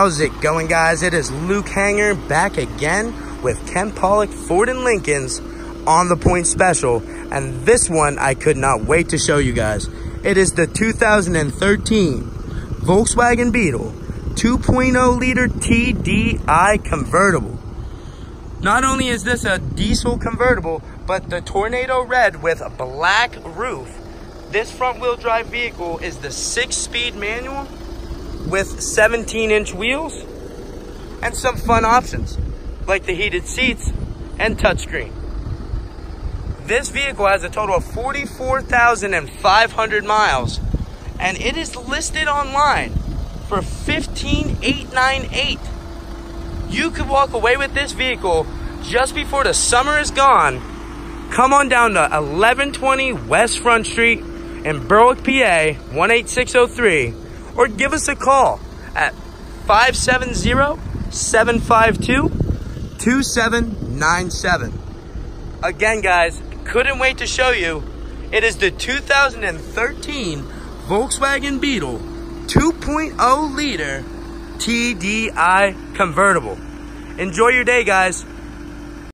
How's it going, guys? It is Luke Hanger back again with Ken Pollock Ford and Lincoln's on the point special. And this one I could not wait to show you guys. It is the 2013 Volkswagen Beetle 2.0 liter TDI convertible. Not only is this a diesel convertible, but the Tornado Red with a black roof. This front wheel drive vehicle is the six speed manual with 17 inch wheels and some fun options like the heated seats and touchscreen. This vehicle has a total of 44,500 miles and it is listed online for 15,898. You could walk away with this vehicle just before the summer is gone. Come on down to 1120 West Front Street in Berwick, PA 18603 or give us a call at 570-752-2797. Again, guys, couldn't wait to show you. It is the 2013 Volkswagen Beetle 2.0 liter TDI convertible. Enjoy your day, guys.